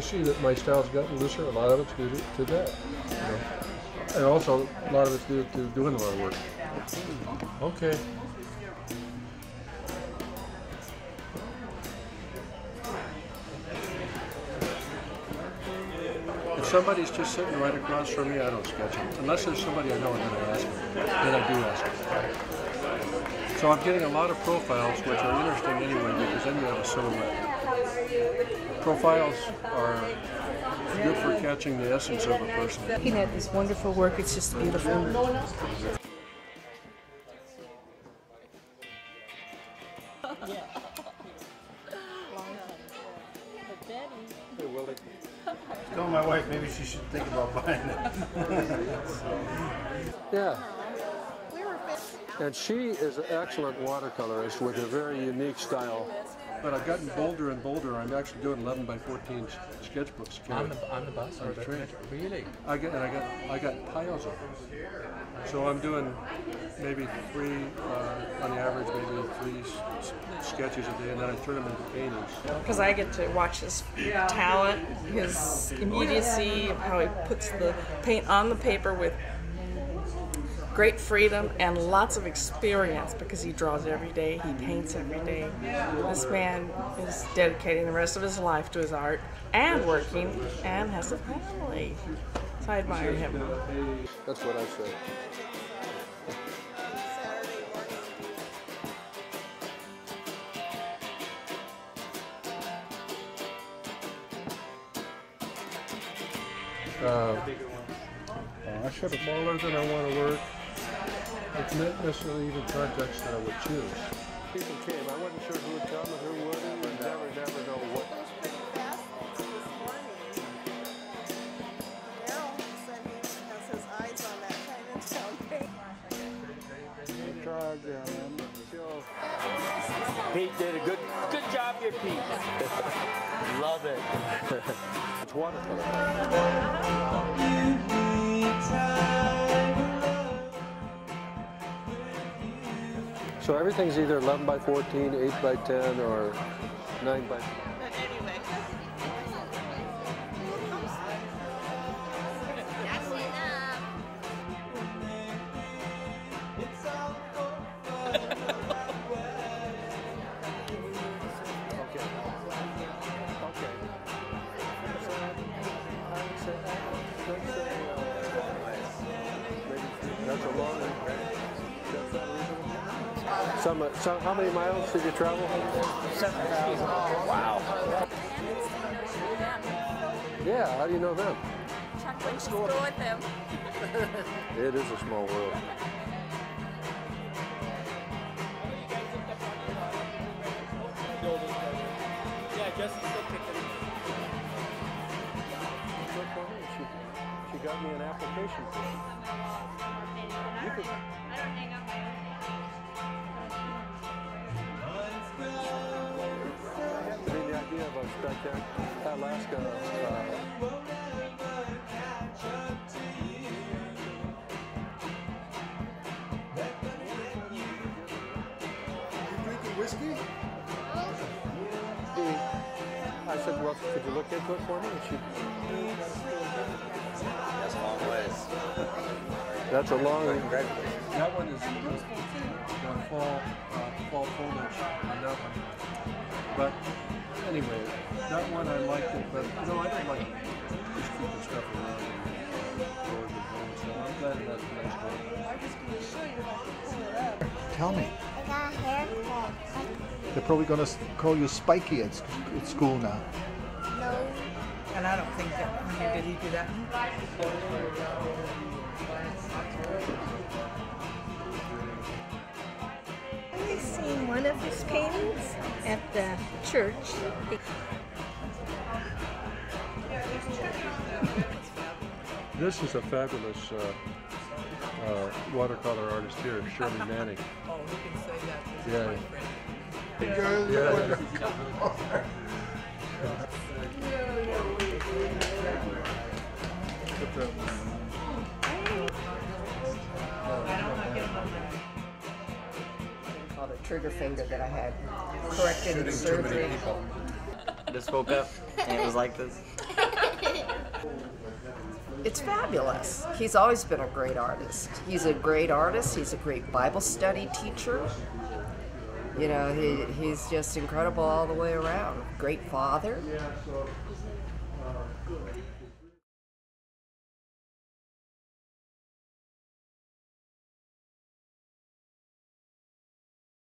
See that my style's gotten looser. A lot of it's due to, to that. You know? And also, a lot of it's due to doing a lot of work. Okay. If somebody's just sitting right across from me, I don't sketch them. Unless there's somebody I know and then I ask them. Then I do ask them. So I'm getting a lot of profiles, which are interesting anyway, because then you have a silhouette. Profiles are good for catching the essence of a person. Looking at this wonderful work, it's just beautiful. Tell my wife maybe she should think about buying it. Yeah. And she is an excellent watercolorist with a very unique style. But I've gotten bolder and bolder. I'm actually doing 11 by 14 s- sketchbooks. On the, on the bus or On the the train. Really? I get and I got I got piles of them. So I'm doing maybe three uh, on the average, maybe three s- s- sketches a day, and then I turn them into paintings. Because I get to watch his talent, his immediacy, how he puts the paint on the paper with great freedom and lots of experience because he draws every day, he paints every day. This man is dedicating the rest of his life to his art and working and has a family. So I admire him. That's what I say. Uh, I should have. smaller than I want to work. It's not necessarily even projects that I would choose. People came. I wasn't sure who would come and who wouldn't. You never, never know what. Daryl said he has his eyes on that Chinatown paint. Pete did a good good job here, Pete. Love it. It's watercolor. So everything's either 11 by 14, 8 by 10, or 9 by. But anyway. That's enough. Okay. Some, uh, how many miles did you travel? Seven thousand. Wow. Yeah, how do you know them? Chuck went to school with him. It is a small world. Yeah, Jesse's still kicking. She, she got me an application for it. You could, of Alaska. Uh, Drinking whiskey? I said, well, could you look into it for me? And she, That's a long ways. that's a long. That one is the fall, uh, fall foliage on that one. But anyway, that one I liked it, but no, I don't like just keeping stuff around and doors and home. So I'm glad it has a nice one. Tell me. I got a haircut. They're probably going to call you Spiky at, sc- at school now. No. And I don't think that, did he do that? I seen one of his paintings at the church. This is a fabulous uh, uh, watercolor artist here, Shirley Manning. Oh, he can say that to Yeah. boyfriend. Yeah. But, trigger finger that I had corrected in surgery. Just woke up and it was like this. It's fabulous. He's always been a great artist. He's a great artist. He's a great Bible study teacher. You know, he, he's just incredible all the way around. Great father.